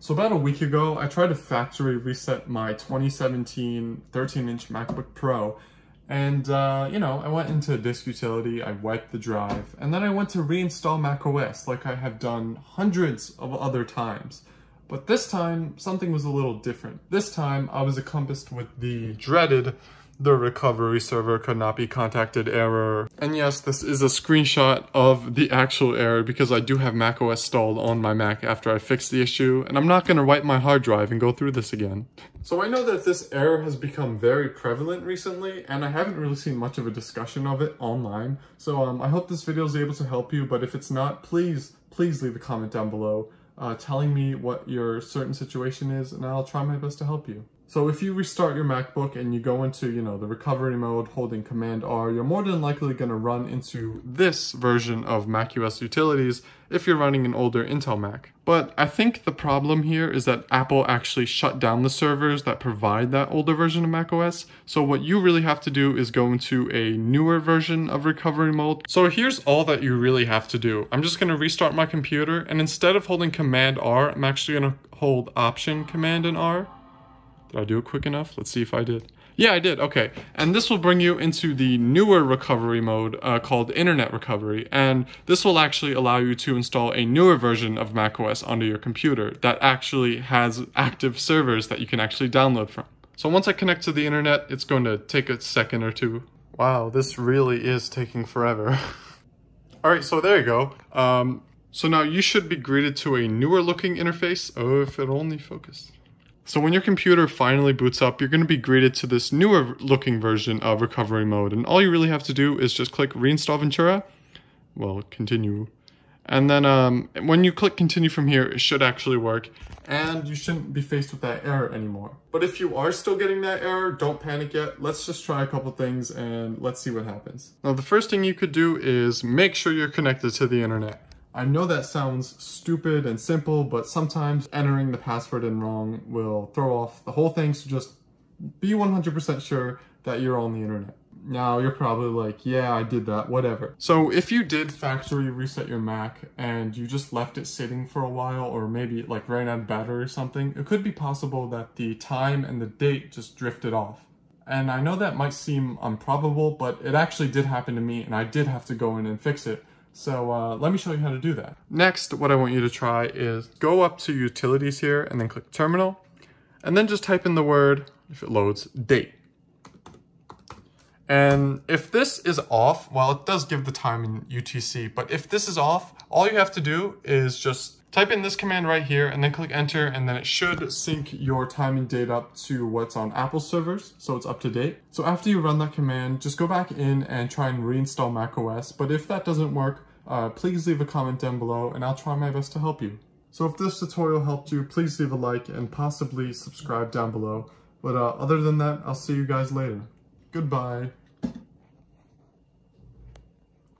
So about a week ago, I tried to factory reset my 2017 13-inch MacBook Pro. And, uh, you know, I went into Disk Utility, I wiped the drive, and then I went to reinstall macOS like I have done hundreds of other times. But this time, something was a little different. This time, I was encompassed with the dreaded the recovery server could not be contacted error. And yes, this is a screenshot of the actual error because I do have macOS installed on my Mac after I fixed the issue, and I'm not gonna wipe my hard drive and go through this again. So I know that this error has become very prevalent recently, and I haven't really seen much of a discussion of it online. So um, I hope this video is able to help you, but if it's not, please, please leave a comment down below uh, telling me what your certain situation is, and I'll try my best to help you. So if you restart your MacBook and you go into, you know, the recovery mode holding Command R, you're more than likely going to run into this version of macOS utilities if you're running an older Intel Mac. But I think the problem here is that Apple actually shut down the servers that provide that older version of macOS. So what you really have to do is go into a newer version of recovery mode. So here's all that you really have to do. I'm just going to restart my computer and instead of holding Command R, I'm actually going to hold Option Command and R. Did I do it quick enough? Let's see if I did. Yeah, I did. Okay. And this will bring you into the newer recovery mode uh, called Internet Recovery. And this will actually allow you to install a newer version of macOS onto your computer that actually has active servers that you can actually download from. So once I connect to the internet, it's going to take a second or two. Wow, this really is taking forever. All right, so there you go. Um, so now you should be greeted to a newer looking interface. Oh, if it only focused. So when your computer finally boots up, you're going to be greeted to this newer looking version of recovery mode. And all you really have to do is just click reinstall Ventura. Well, continue. And then um, when you click continue from here, it should actually work. And you shouldn't be faced with that error anymore. But if you are still getting that error, don't panic yet. Let's just try a couple things and let's see what happens. Now, the first thing you could do is make sure you're connected to the internet. I know that sounds stupid and simple, but sometimes entering the password in wrong will throw off the whole thing, so just be 100% sure that you're on the internet. Now you're probably like, yeah, I did that, whatever. So if you did factory reset your Mac and you just left it sitting for a while or maybe it like ran out of battery or something, it could be possible that the time and the date just drifted off. And I know that might seem improbable, but it actually did happen to me and I did have to go in and fix it. So uh, let me show you how to do that. Next, what I want you to try is go up to utilities here and then click terminal and then just type in the word, if it loads, date. And if this is off, well, it does give the time in UTC, but if this is off, all you have to do is just type in this command right here and then click enter and then it should sync your time and date up to what's on Apple servers, so it's up to date. So after you run that command, just go back in and try and reinstall macOS, but if that doesn't work, uh, please leave a comment down below and I'll try my best to help you. So if this tutorial helped you, please leave a like and possibly subscribe down below. But uh, other than that, I'll see you guys later. Goodbye.